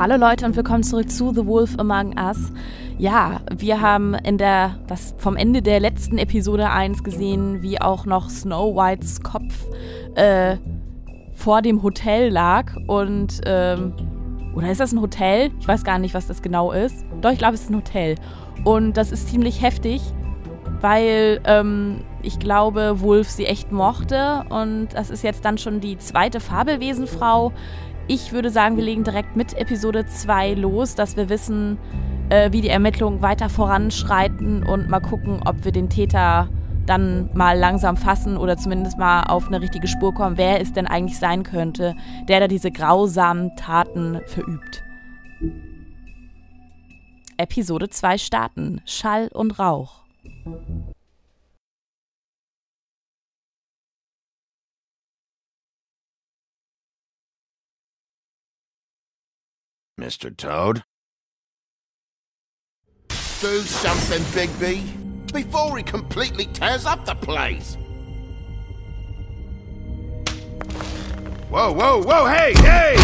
Hallo Leute und willkommen zurück zu The Wolf Among Us. Ja, wir haben in der, das vom Ende der letzten Episode 1 gesehen, wie auch noch Snow Whites Kopf äh, vor dem Hotel lag und, ähm, oder ist das ein Hotel? Ich weiß gar nicht, was das genau ist. Doch, ich glaube, es ist ein Hotel. Und das ist ziemlich heftig, weil ähm, ich glaube, Wolf sie echt mochte und das ist jetzt dann schon die zweite Fabelwesenfrau, ich würde sagen, wir legen direkt mit Episode 2 los, dass wir wissen, äh, wie die Ermittlungen weiter voranschreiten und mal gucken, ob wir den Täter dann mal langsam fassen oder zumindest mal auf eine richtige Spur kommen, wer es denn eigentlich sein könnte, der da diese grausamen Taten verübt. Episode 2 starten. Schall und Rauch. Mr. Toad? Do something, Bigby, before he completely tears up the place. Whoa, whoa, whoa, hey, hey!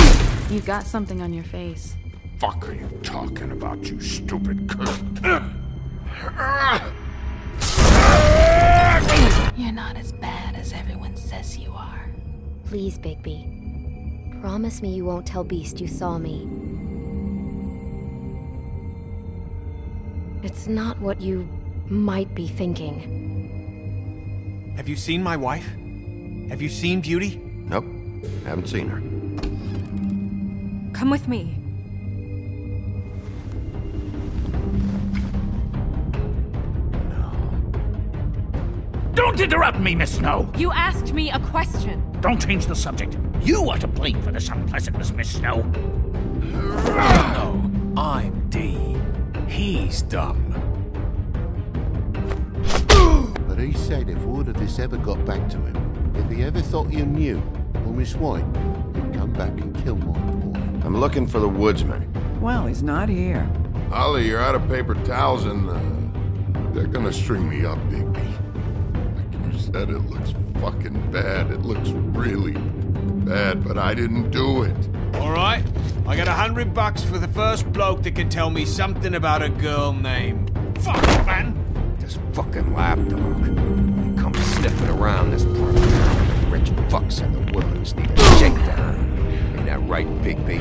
You've got something on your face. Fuck are you talking about, you stupid cunt? You're not as bad as everyone says you are. Please, Bigby. Promise me you won't tell Beast you saw me. It's not what you might be thinking. Have you seen my wife? Have you seen Beauty? Nope, haven't seen her. Come with me. No. Don't interrupt me, Miss Snow! You asked me a question. Don't change the subject. You are to blame for this unpleasantness, Miss Snow. No, I'm Dee. He's Dum. But he said if word of this ever got back to him, if he ever thought you knew, or Miss White, he'd come back and kill my boy. I'm looking for the woodsman. Well, he's not here. Ollie, you're out of paper towels and uh, they're gonna string me up, Bigby. Like you said, it looks fucking bad. It looks really bad, but I didn't do it. All right, I got a hundred bucks for the first bloke that can tell me something about a girl named. Fuck, man! This fucking lapdog. He comes sniffing around this part of town. Rich fucks and the woodlands need a shakedown. Ain't that right, Bigby?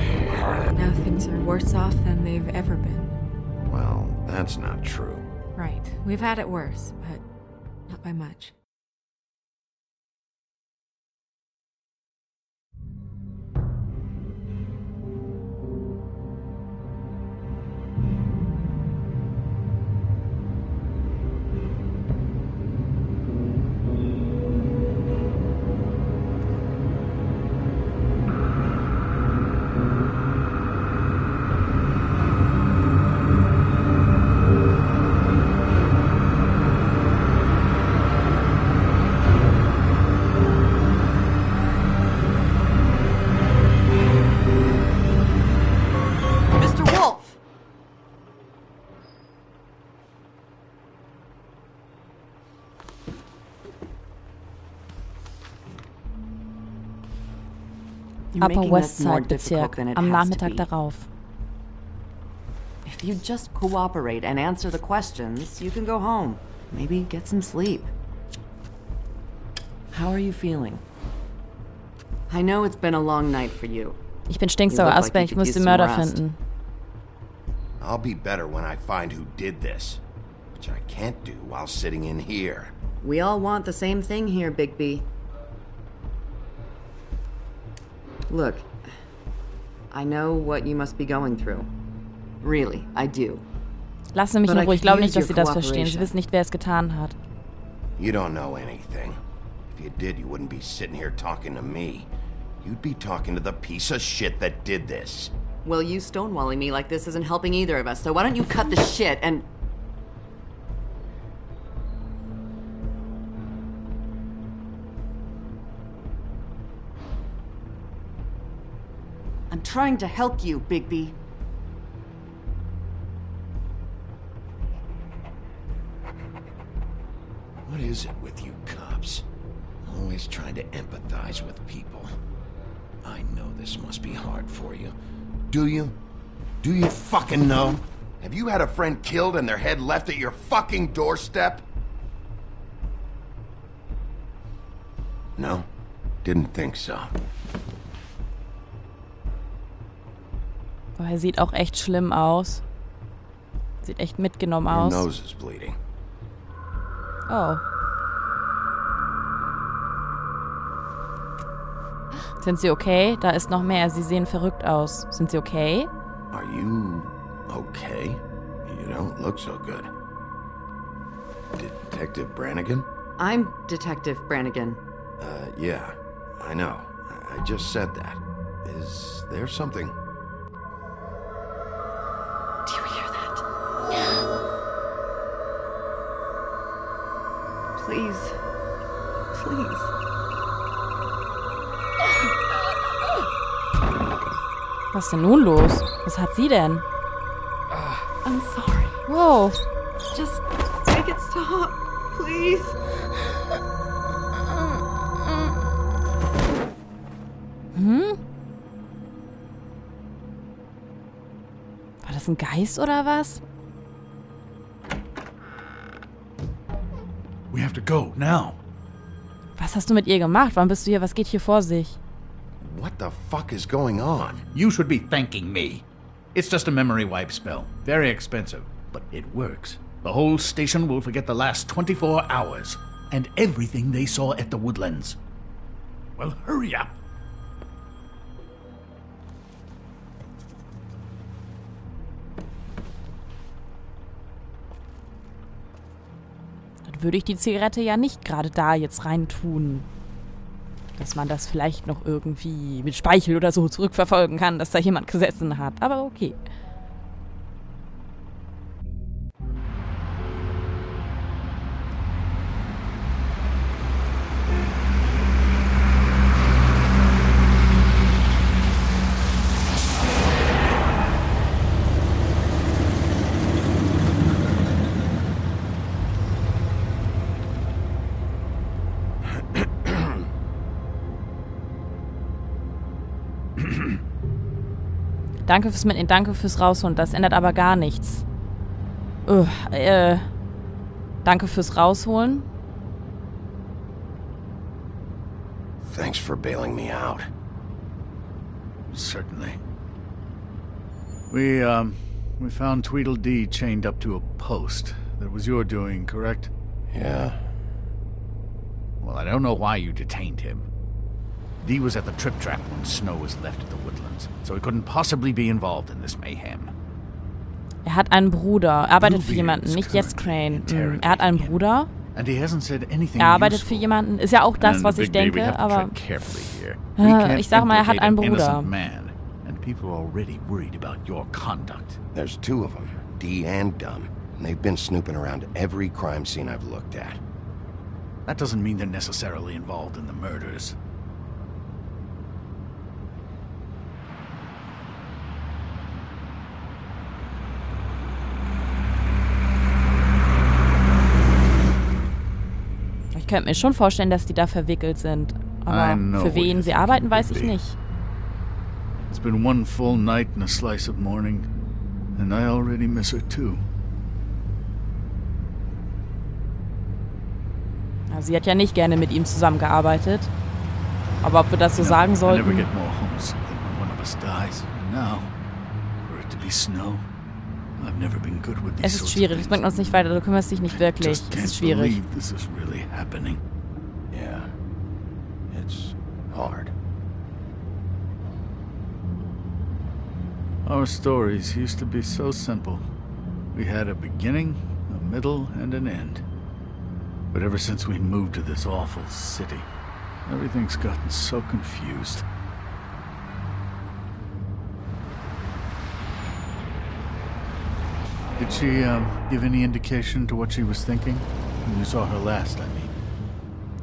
Now things are worse off than they've ever been. Well, that's not true. Right. We've had it worse, but not by much. Upper West Side Bezirk am Nachmittag darauf. If you just cooperate and answer the questions, you can go home. Maybe get some sleep. How are you feeling? I know it's been a long night for you. Ich bin stinksauer, look like Asper, ich muss den Mörder finden. I'll be better when I find who did this. Which I can't do while sitting in here. We all want the same thing here, Bigby. Look, I know what you must be going through. Really, I do. Lassen Sie mich But in I Ruhe. Ich glaube use nicht, dass your Sie das verstehen. Sie cooperation. wissen nicht, wer es getan hat. You don't know anything. If you did, you wouldn't be sitting here talking to me. You'd be talking to the piece of shit that did this. Well, you stonewalling me like this isn't helping either of us, so why don't you cut the shit and. Trying to help you, Bigby. What is it with you cops? Always trying to empathize with people. I know this must be hard for you. Do you? Do you fucking know? Have you had a friend killed and their head left at your fucking doorstep? No, didn't think so. Boah, er sieht auch echt schlimm aus. Sieht echt mitgenommen Your aus. nose is bleeding. Oh. Sind sie okay? Da ist noch mehr. Sie sehen verrückt aus. Sind sie okay? Are you okay? You don't look so good. Detective Brannigan? I'm Detective Brannigan. Uh, yeah, I know. I just said that. Is there something? Please. Please. Was ist denn nun los? Was hat sie denn? I'm sorry. Wow. Just make it stop. Please. War das ein Geist oder was? Go now. Was hast du mit ihr gemacht? Warum bist du hier? Was geht hier vor sich? What the fuck is going on? You should be thanking me. It's just a memory wipe spell. Very expensive, but it works. The whole station will forget the last 24 hours and everything they saw at the woodlands. Well, hurry up. Würde ich die Zigarette ja nicht gerade da jetzt reintun. Dass man das vielleicht noch irgendwie mit Speichel oder so zurückverfolgen kann, dass da jemand gesessen hat. Aber okay. Danke fürs Mitnehmen, danke fürs Rausholen. Das ändert aber gar nichts. Ugh, äh, danke fürs Rausholen. Thanks for bailing me out. Certainly. We, um, we found Tweedledee chained up to a post. That was your doing, correct? Yeah. Well, I don't know why you detained him. Dee was at the trip trap when Snow was left at the woodlands, so he couldn't possibly be involved in this mayhem. Er hat einen Bruder. Er arbeitet für Bluebeard jemanden, is nicht jetzt currently Crane. Hm, Er hat einen. Bruder. And he hasn't said anything Er arbeitet useful. für jemanden. Ist ja auch das, And was ich Bigby, we denke, aber. tread carefully here. Ah, ich sag mal, er hat einen Bruder. Man, and people are already worried about your conduct. There's two of them, Dee and Dum. And they've been snooping around every crime scene I've looked at. That doesn't mean they're necessarily involved in the murders. Ich könnte mir schon vorstellen, dass die da verwickelt sind. Aber für wen sie arbeiten, weiß ich nicht. It's been one full night and a slice of morning, and I already miss her too. Sie hat ja nicht gerne mit ihm zusammengearbeitet. Aber ob wir das so No, sagen I never sollten. get more homesick than when one of us dies. And now, for it to be snow, Es ist schwierig, es bringt uns nicht weiter, du kümmerst dich nicht wirklich. Es ist schwierig. believe this is really happening. Yeah. It's hard. Our stories used to be so simple. We had a beginning, a middle, and an end. But ever since we moved to this awful city, everything's gotten so confused. Did she um, give any indication to what she was thinking? When you saw her last, I mean.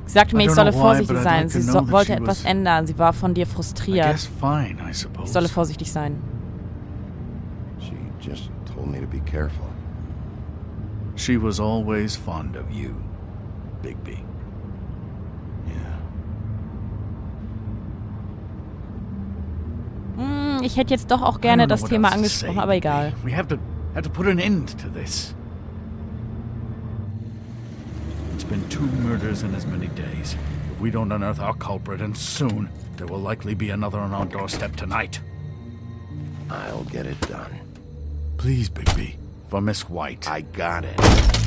Sie sagte mir, I ich don't solle know why, vorsichtig sein. Sie know so that wollte she etwas was- ändern. Sie war von dir frustriert. guess fine, I Ich solle vorsichtig sein. She just told me to be careful. She was always fond of you, Bigby. Yeah. Hm, ich hätte jetzt doch auch gerne I don't know das what Thema else to say, angesprochen, aber egal. We have to have to put an end to this. It's been two murders in as many days. If we don't unearth our culprit, and soon, there will likely be another on our doorstep tonight. I'll get it done. Please, Bigby, for Miss White. I got it.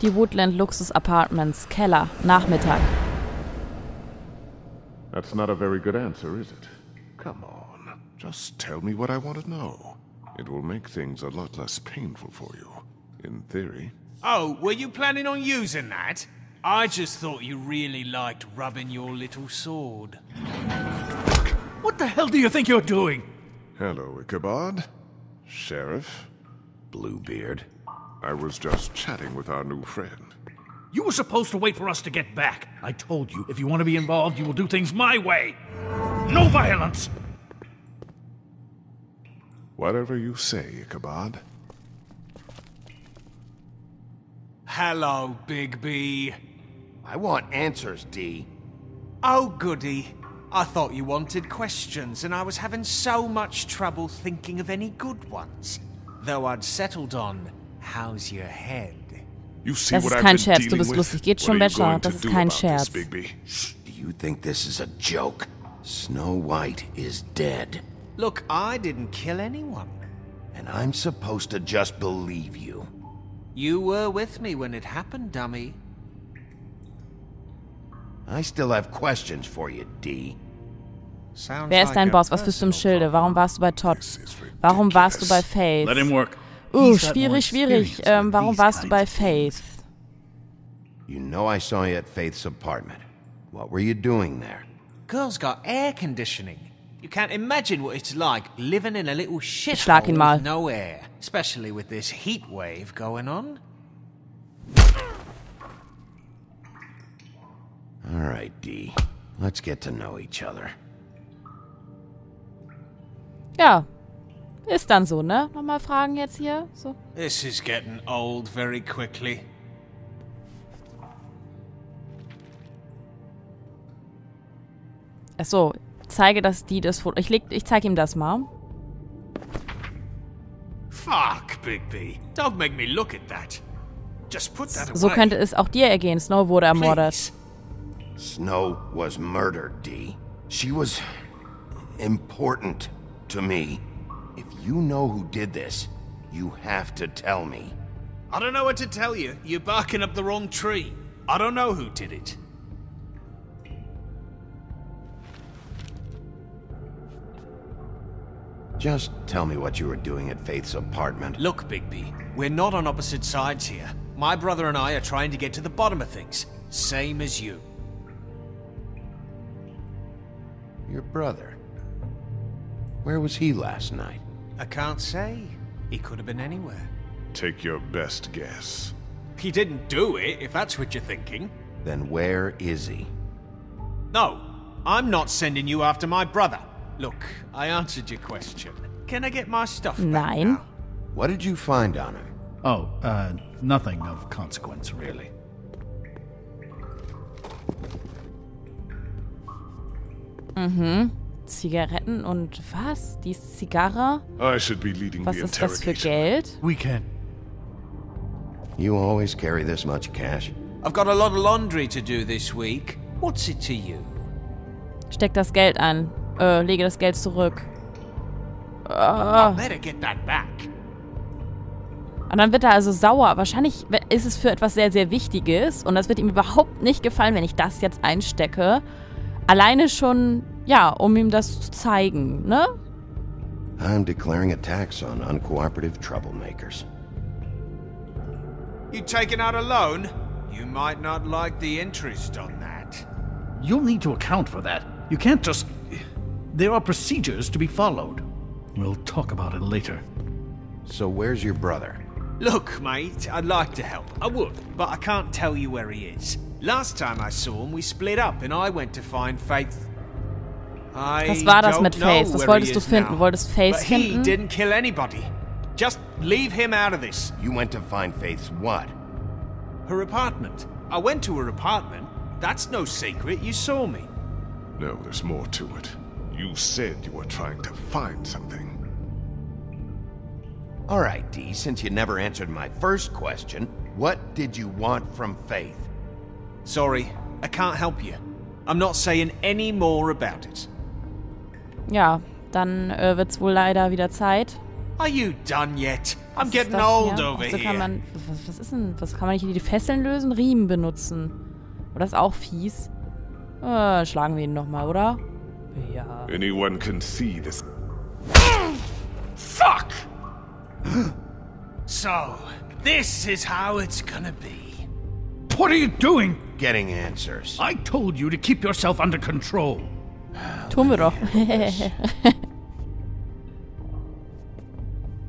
Die Woodland Luxus Apartments, Keller, Nachmittag. That's not a very good answer, is it? Come on. Just tell me what I want to know. It will make things a lot less painful for you. In theory. Oh, were you planning on using that? I just thought you really liked rubbing your little sword. What the hell do you think you're doing? Hello, Ichabod. Sheriff. Bluebeard. I was just chatting with our new friend. You were supposed to wait for us to get back. I told you, if you want to be involved, you will do things my way. No violence! Whatever you say, Ichabod. Hello, Bigby. I want answers, Dee. Oh, goody. I thought you wanted questions, and I was having so much trouble thinking of any good ones. Though I'd settled on, how's your head? You see Das ist kein Scherz, du bist lustig. Geht schon besser. Das ist kein this, Scherz. Bigby? Do you think this is a joke? Snow White is dead, Look, I didn't kill anyone. and I'm supposed to just believe you. You were with me when it happened, dummy. I still have questions for you, D. Sounds Wer ist dein Boss? Was bist du im Schilde? Warum warst du bei Todd? This Warum warst du bei. Faith? Let him work. Uh, schwierig, schwierig. Ähm, warum warst du bei. Faith? You know I saw you at Faith's apartment. What were you doing there? Girl's got air conditioning. You can't imagine what it's like living in a little shit schlag ihn mal. with no air, especially with this heat wave going on. All right, D. Let's get to know each other. Ja. Ist dann so, ne? Nochmal Fragen jetzt hier? So. This is getting old very quickly. Achso, zeige das die das Foto. Ich, leg, ich zeige ihm das mal. Fuck, Bigby. Don't make me look at that. Just put that away. So könnte es auch dir ergehen. Snow wurde ermordet. Please. Snow was murdered, D. She was important to me. You know who did this, you have to tell me. I don't know what to tell you. You're barking up the wrong tree. I don't know who did it. Just tell me what you were doing at Faith's apartment. Look, Bigby, we're not on opposite sides here. My brother and I are trying to get to the bottom of things. Same as you. Your brother. Where was he last night? I can't say. He could have been anywhere. Take your best guess. He didn't do it, if that's what you're thinking. Then where is he? No, I'm not sending you after my brother. Look, I answered your question. Can I get my stuff back Nein. now? What did you find on him? Oh, uh, nothing of consequence, really. Zigaretten und was? Die Zigarre? I should be leading Was the ist das für. Geld? We can. You always carry this much cash? I've got a lot of laundry to do this week. What's it to you? Steck das Geld an. Äh, lege das Geld zurück. Ah. Better get that back. Und dann wird er also sauer. Wahrscheinlich ist es für etwas sehr, sehr Wichtiges. Und das wird ihm überhaupt nicht gefallen, wenn ich das jetzt einstecke. Alleine schon, ja, um ihm das zu zeigen, ne? I'm declaring a tax on uncooperative troublemakers. You taking out a loan? You might not like the interest on that. You'll need to account for that. You can't just. There are procedures to be followed. We'll talk about it later. So where's your brother? Look, mate, I'd like to help. I would, but I can't tell you where he is. Last time I saw him, we split up and I went to find Faith. I Was war das mit know Faith? Was where wolltest he du is finden? now. Wolltest Faith but he finden? didn't kill anybody. Just leave him out of this. You went to find Faith's what? Her apartment. I went to her apartment. That's no secret. You saw me. No, there's more to it. You said you were trying to find something. All right, Dee, since you never answered my first question, what did you want from Faith? Sorry, I can't help you. I'm not saying any more about it. Ja, dann äh, wird's wohl leider wieder Zeit. Are you done yet? I'm Was getting old hier? over Ach, so here. kann man, was, was ist denn, was kann man nicht hier die Fesseln lösen? Riemen benutzen. Oder ist auch fies? Äh, schlagen wir ihn nochmal, oder? Ja. Anyone can see this. Fuck! so, this is how it's gonna be. What are you doing? Getting answers. I told you to keep yourself under control. Tun wir doch.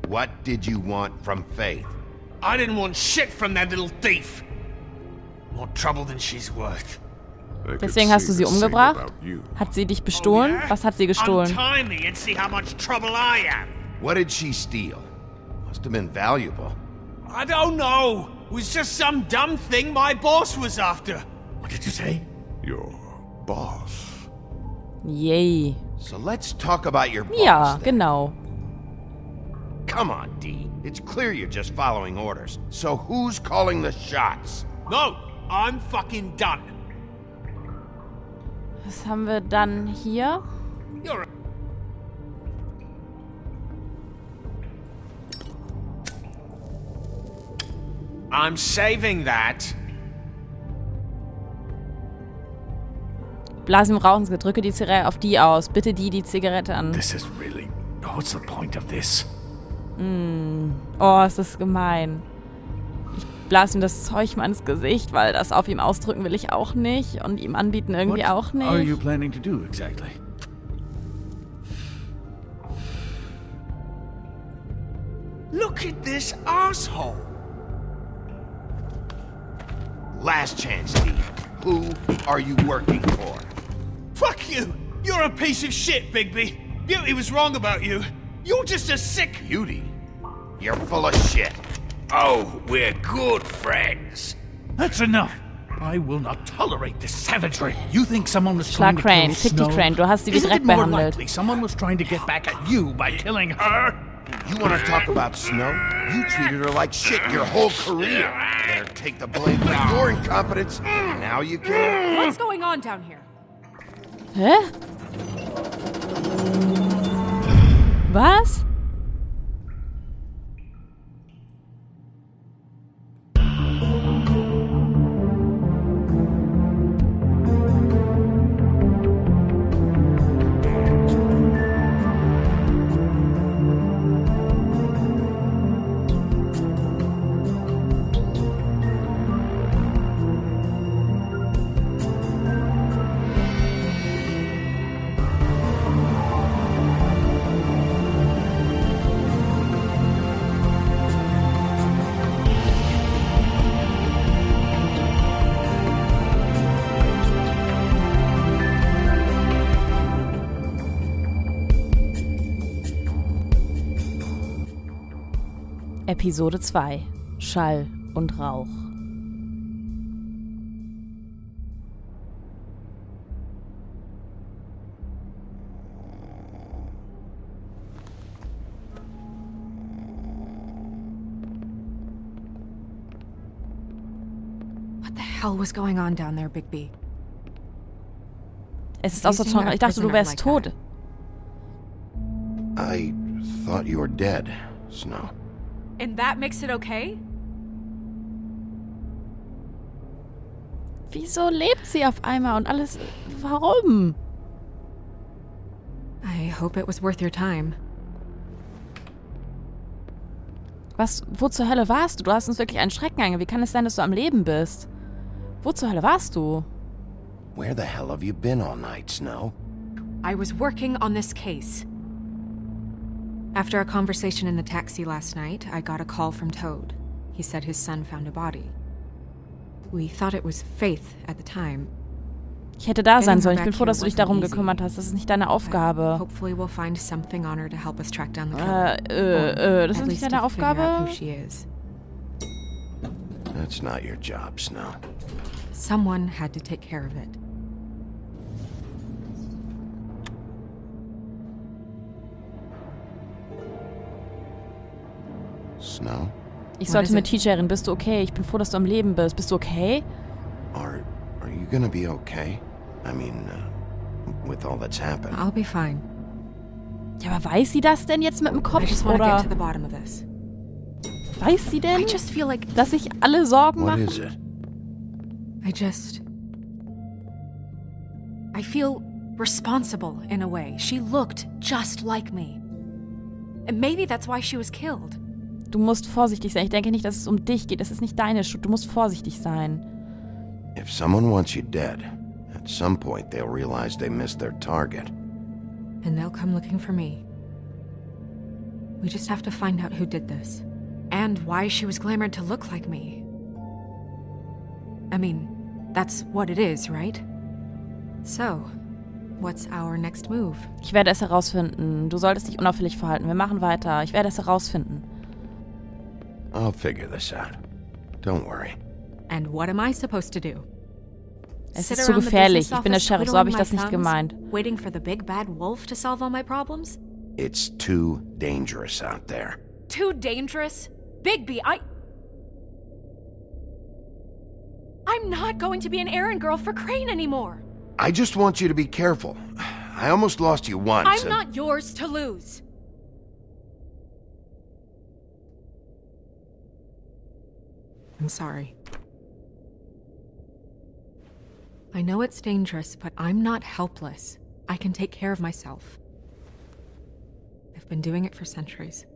What did you want from Faith? I didn't want shit from that little thief. More trouble than she's worth. Deswegen hast du sie umgebracht? Hat sie dich bestohlen? Oh, was hat sie gestohlen? Untie me and see how much trouble I am. What did she steal? Must have been valuable. I don't know. It was just some dumb thing my boss was after. What did you say? Your boss. Yay. So let's talk about your boss. Ja, then. genau. Come on, Dee. It's clear you're just following orders. So who's calling the shots? No, I'm fucking done. Was haben wir dann hier? You're. I'm saving that. Blas ihm Rauchen, drücke die Zigarette auf die aus. Bitte die die Zigarette an. This is really. What's the point of this? Oh, ist das gemein. Ich blas ihm das Zeug mal ins Gesicht, weil das auf ihm ausdrücken will ich auch nicht. Und ihm anbieten irgendwie What auch are you nicht. planning to do exactly? Look at this asshole. Last chance, Dee. Who are you working for? Fuck you! You're a piece of shit, Bigby. Beauty was wrong about you. You're just a sick. Beauty. You're full of shit. Oh, we're good friends. That's enough. I will not tolerate this savagery. You think someone was Schlag trying to Crane, kill fick die Snow? Crane, du hast sie wie Isn't Dreck it more behandelt. likely someone was trying to get back at you by killing her? You want to talk about Snow? You treated her like shit your whole career. Better take the blame for your incompetence. Now you can. What's going on down here? Hä? Was? Episode 2 Schall und Rauch. What the hell was going on down there, Bigby? Es ist außer Ton. Ich dachte, du wärst tot. I thought you were dead, Snow. And that makes it okay? Wieso lebt sie auf einmal und alles. Warum? I hope it was worth your time. Was, wo zur Hölle warst du? Du hast uns wirklich einen Schrecken ange. Wie kann es sein, dass du am Leben bist? Wo zur Hölle warst du? Where the hell have you been all night, Snow? I was working on this case. After a conversation in the taxi last night, I got a call from Toad. He said his son found a body. We thought it was Faith at the time. Ich hätte da sein Getting her sollen. Ich bin back froh, here dass du dich wasn't darum easy, gekümmert hast. Das ist nicht deine but Aufgabe. Hopefully we'll find something on her to help us track down the Äh, killer. äh, äh, das At ist nicht least deine to figure out Aufgabe? who she is. That's not your job, Snow. Someone had to take care of it. Snow? Ich What sollte mit reden. Bist du okay? Ich bin froh, dass du am Leben bist. Bist du okay? Are are you gonna be okay? I mean, uh, with all that's happened. I'll be fine. Ja, aber weiß sie das denn jetzt mit dem I Kopf? just want to get Oder to the bottom of this. weiß sie denn, I just feel like dass sich alle Sorgen What machen? is it? I just. I feel responsible in a way. She looked just like me. And maybe that's why she was killed. Du musst vorsichtig sein. Ich denke nicht, dass es um dich geht. Es ist nicht deine Schuld. Du musst vorsichtig sein. If someone wants you dead, at some point they'll realize they missed their target. And they'll come looking for me. We just have to find out who did this. And why she was glamored to look like me. I mean, that's what it is, right? So, what's our next move? Ich werde es herausfinden. Du solltest dich unauffällig verhalten. Wir machen weiter. Ich werde es herausfinden. I'll figure this out. Don't worry. And what am I supposed to do? Es Sit ist zu around the gefährlich. Ich bin der Sheriff. So habe ich twiddling das my nicht gemeint. Waiting for the big bad wolf to solve all my problems? It's too dangerous out there. Too dangerous? Bigby, I. I'm not going to be an errand girl for Crane anymore. I just want you to be careful. I almost lost you once. I'm and- not yours to lose. I'm sorry. I know it's dangerous, but I'm not helpless. I can take care of myself. I've been doing it for centuries.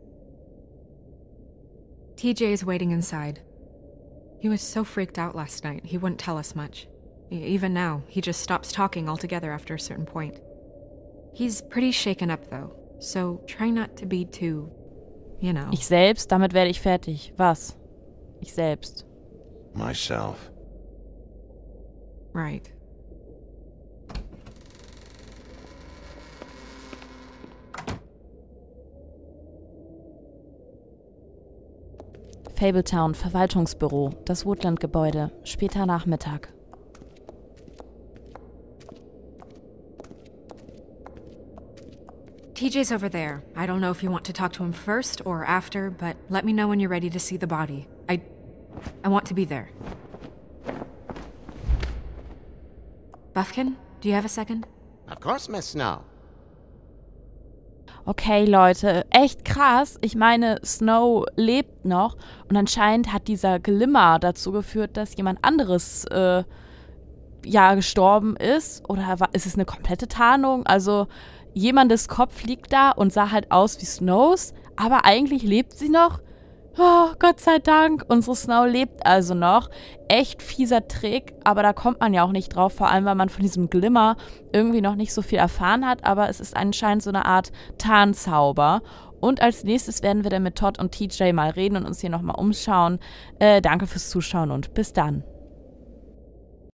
TJ is waiting inside. He was so freaked out last night, he wouldn't tell us much. Even now, he just stops talking altogether after a certain point. He's pretty shaken up, though, so try not to be too, you know. Ich selbst, damit werde ich fertig. Was? Ich selbst. Myself. Right. Fabletown, Verwaltungsbüro, das Woodland-Gebäude, später Nachmittag. TJ's over there. I don't know if you want to talk to him first or after, but let me know when you're ready to see the body. I. Want to be there. Buffkin, do you have a second? Of course, Miss Snow. Okay, Leute, echt krass. Ich meine, Snow lebt noch und anscheinend hat dieser Glimmer dazu geführt, dass jemand anderes äh, ja gestorben ist. Oder war, ist es eine komplette Tarnung? Also jemandes Kopf liegt da und sah halt aus wie Snows, aber eigentlich lebt sie noch. Oh, Gott sei Dank, unsere Snow lebt also noch. Echt fieser Trick, aber da kommt man ja auch nicht drauf, vor allem weil man von diesem Glimmer irgendwie noch nicht so viel erfahren hat, aber es ist anscheinend so eine Art Tarnzauber. Und als nächstes werden wir dann mit Todd und TJ mal reden und uns hier nochmal umschauen. Äh, danke fürs Zuschauen und bis dann.